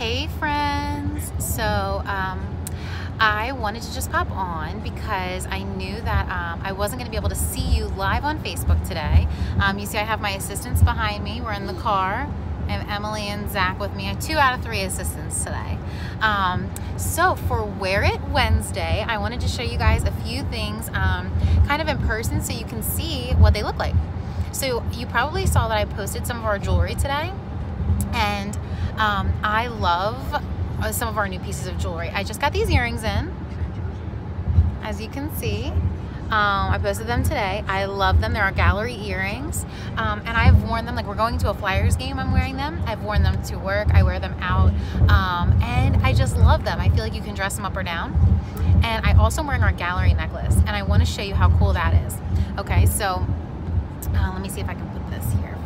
Hey friends! So um, I wanted to just pop on because I knew that um, I wasn't going to be able to see you live on Facebook today. Um, you see I have my assistants behind me. We're in the car. I have Emily and Zach with me. I have two out of three assistants today. Um, so for Wear It Wednesday, I wanted to show you guys a few things um, kind of in person so you can see what they look like. So you probably saw that I posted some of our jewelry today and um, I love uh, some of our new pieces of jewelry. I just got these earrings in, as you can see. Um, I posted them today. I love them. They're our gallery earrings. Um, and I've worn them, like we're going to a Flyers game, I'm wearing them. I've worn them to work. I wear them out. Um, and I just love them. I feel like you can dress them up or down. And I also am wearing our gallery necklace. And I want to show you how cool that is. Okay, so uh, let me see if I can put this here.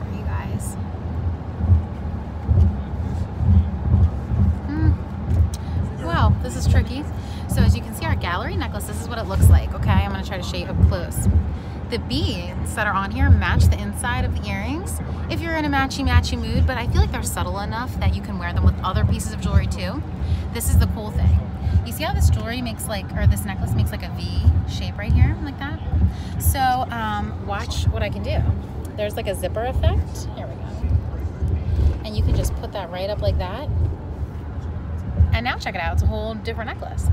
This is tricky. So as you can see our gallery necklace, this is what it looks like, okay? I'm gonna try to show you up close. The beads that are on here match the inside of the earrings if you're in a matchy-matchy mood, but I feel like they're subtle enough that you can wear them with other pieces of jewelry too. This is the cool thing. You see how this jewelry makes like, or this necklace makes like a V shape right here, like that? So um, watch what I can do. There's like a zipper effect. Here we go. And you can just put that right up like that and now check it out, it's a whole different necklace.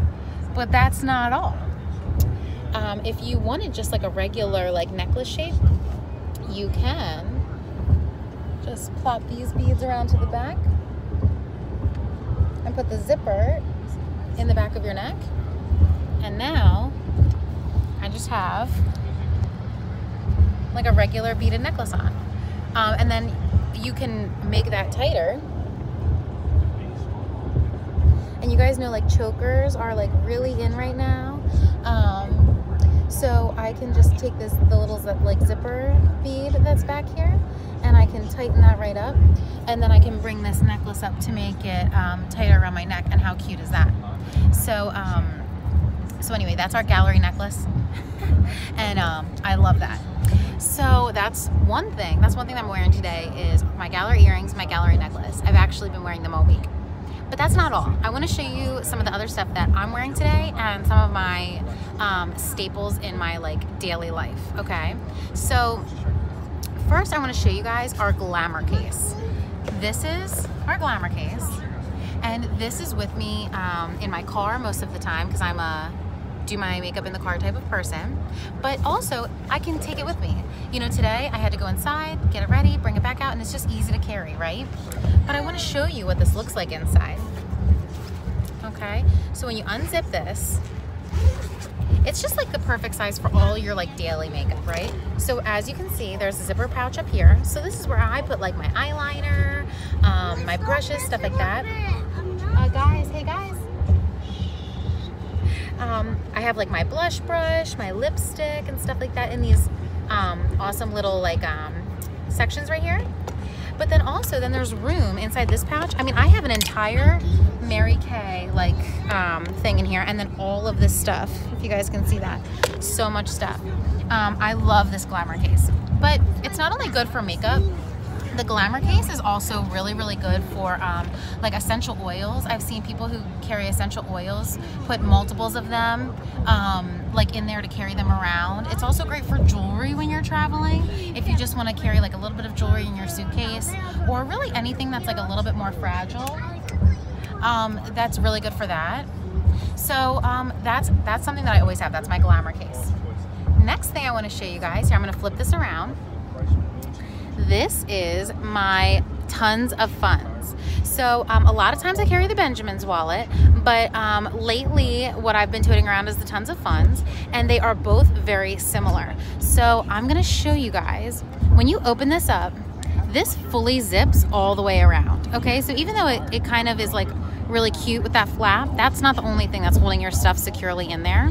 But that's not all. Um, if you wanted just like a regular like necklace shape, you can just plop these beads around to the back and put the zipper in the back of your neck. And now I just have like a regular beaded necklace on. Um, and then you can make that tighter and you guys know like chokers are like really in right now. Um, so I can just take this, the little like zipper bead that's back here and I can tighten that right up. And then I can bring this necklace up to make it um, tighter around my neck. And how cute is that? So, um, so anyway, that's our gallery necklace. and um, I love that. So that's one thing. That's one thing I'm wearing today is my gallery earrings, my gallery necklace. I've actually been wearing them all week. But that's not all. I want to show you some of the other stuff that I'm wearing today and some of my um, staples in my like daily life, okay? So first I want to show you guys our glamour case. This is our glamour case. And this is with me um, in my car most of the time because I'm a do my makeup in the car type of person, but also I can take it with me. You know, today I had to go inside, get it ready, bring it back out, and it's just easy to carry, right? But I wanna show you what this looks like inside. Okay, so when you unzip this, it's just like the perfect size for all your like daily makeup, right? So as you can see, there's a zipper pouch up here. So this is where I put like my eyeliner, um, my brushes, stuff like that. Uh, guys, hey guys. Um, I have like my blush brush, my lipstick and stuff like that in these um, awesome little like um, sections right here. But then also, then there's room inside this pouch. I mean, I have an entire Mary Kay like um, thing in here and then all of this stuff, if you guys can see that. So much stuff. Um, I love this glamour case. But it's not only good for makeup, the Glamour case is also really, really good for um, like essential oils. I've seen people who carry essential oils put multiples of them um, like in there to carry them around. It's also great for jewelry when you're traveling. If you just want to carry like a little bit of jewelry in your suitcase or really anything that's like a little bit more fragile, um, that's really good for that. So um, that's, that's something that I always have. That's my Glamour case. Next thing I want to show you guys, here I'm going to flip this around this is my tons of funds. So um, a lot of times I carry the Benjamin's wallet, but um, lately what I've been toting around is the tons of funds and they are both very similar. So I'm gonna show you guys, when you open this up, this fully zips all the way around, okay? So even though it, it kind of is like really cute with that flap, that's not the only thing that's holding your stuff securely in there.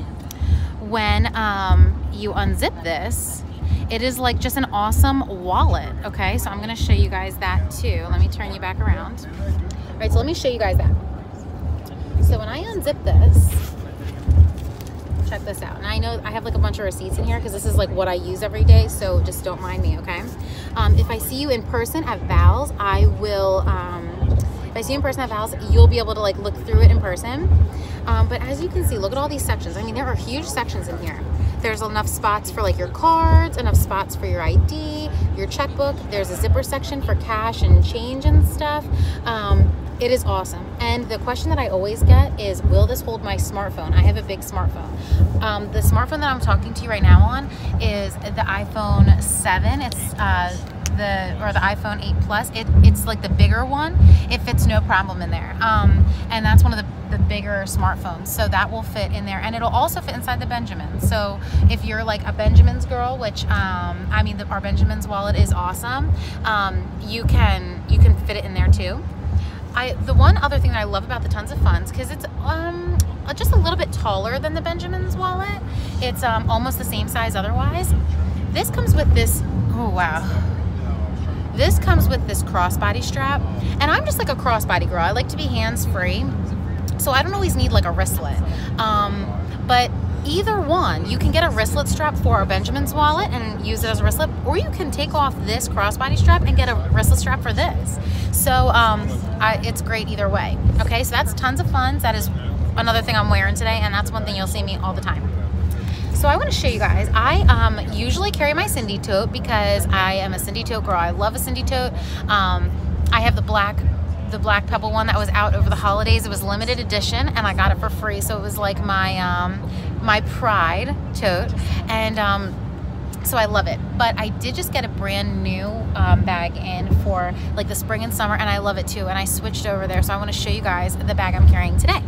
When um, you unzip this, it is like just an awesome wallet, okay? So I'm gonna show you guys that too. Let me turn you back around. All right, so let me show you guys that. So when I unzip this, check this out. And I know I have like a bunch of receipts in here because this is like what I use every day, so just don't mind me, okay? Um, if I see you in person at Val's, I will, um, if I see you in person at Val's, you'll be able to like look through it in person. Um, but as you can see, look at all these sections. I mean, there are huge sections in here. There's enough spots for like your cards, enough spots for your ID, your checkbook. There's a zipper section for cash and change and stuff. Um, it is awesome. And the question that I always get is, will this hold my smartphone? I have a big smartphone. Um, the smartphone that I'm talking to you right now on is the iPhone 7. It's uh, the or the iPhone 8 Plus. It, it's like the bigger one. It fits no problem in there. Um, and that's one of the, the bigger smartphones. So that will fit in there. And it'll also fit inside the Benjamin. So if you're like a Benjamin's girl, which um, I mean the, our Benjamin's wallet is awesome, um, you can you can fit it in there too. I the one other thing that I love about the Tons of Funds because it's um just a little bit taller than the Benjamin's wallet. It's um, almost the same size otherwise. This comes with this. Oh wow this comes with this crossbody strap, and I'm just like a crossbody girl. I like to be hands-free, so I don't always need like a wristlet. Um, but either one, you can get a wristlet strap for our Benjamin's wallet and use it as a wristlet, or you can take off this crossbody strap and get a wristlet strap for this. So um, I, it's great either way. Okay, so that's tons of fun. That is another thing I'm wearing today, and that's one thing you'll see me all the time. So I want to show you guys. I um, usually carry my Cindy tote because I am a Cindy tote girl. I love a Cindy tote. Um, I have the black the black pebble one that was out over the holidays. It was limited edition and I got it for free. So it was like my um, my pride tote. And um, so I love it. But I did just get a brand new um, bag in for like the spring and summer and I love it too. And I switched over there. So I want to show you guys the bag I'm carrying today.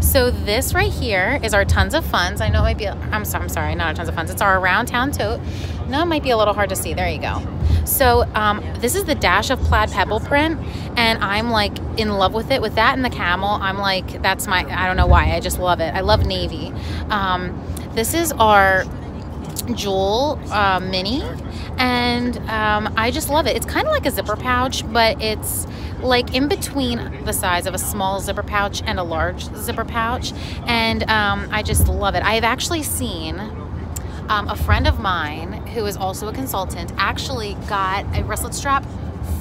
So this right here is our tons of funds. I know it might be, I'm, so, I'm sorry, not a tons of funds. It's our around town tote. No, it might be a little hard to see. There you go. So um, this is the dash of plaid pebble print and I'm like in love with it. With that and the camel, I'm like, that's my, I don't know why, I just love it. I love navy. Um, this is our jewel uh, mini and um, I just love it. It's kind of like a zipper pouch, but it's like in between the size of a small zipper pouch and a large zipper pouch. And um, I just love it. I have actually seen um, a friend of mine who is also a consultant actually got a wristlet strap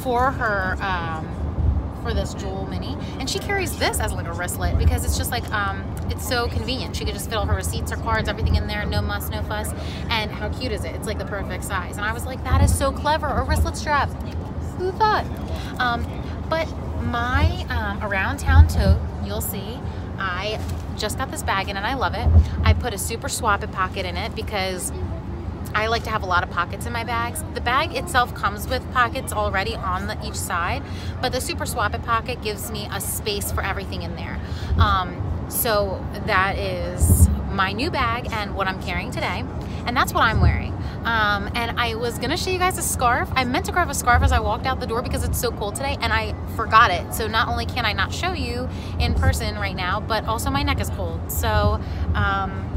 for her um, for this jewel mini. And she carries this as like a wristlet because it's just like um, it's so convenient. She could just fit all her receipts her cards everything in there no muss no fuss. And how cute is it? It's like the perfect size. And I was like that is so clever a wristlet strap. Who thought? Um, but my um, around town tote, you'll see, I just got this bag in and I love it. I put a super swap it pocket in it because I like to have a lot of pockets in my bags. The bag itself comes with pockets already on the, each side, but the super swap it pocket gives me a space for everything in there. Um, so that is my new bag and what I'm carrying today. And that's what I'm wearing. Um, and I was gonna show you guys a scarf. I meant to grab a scarf as I walked out the door because it's so cold today and I forgot it. So not only can I not show you in person right now, but also my neck is cold. So um,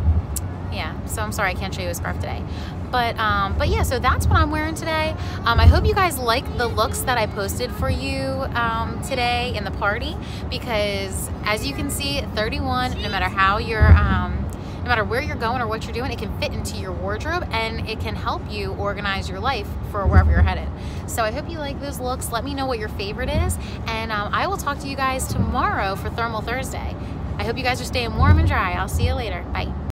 yeah, so I'm sorry I can't show you a scarf today. But um, but yeah, so that's what I'm wearing today. Um, I hope you guys like the looks that I posted for you um, today in the party because as you can see, 31, no matter how you're um, no matter where you're going or what you're doing, it can fit into your wardrobe and it can help you organize your life for wherever you're headed. So I hope you like those looks. Let me know what your favorite is. And um, I will talk to you guys tomorrow for Thermal Thursday. I hope you guys are staying warm and dry. I'll see you later. Bye.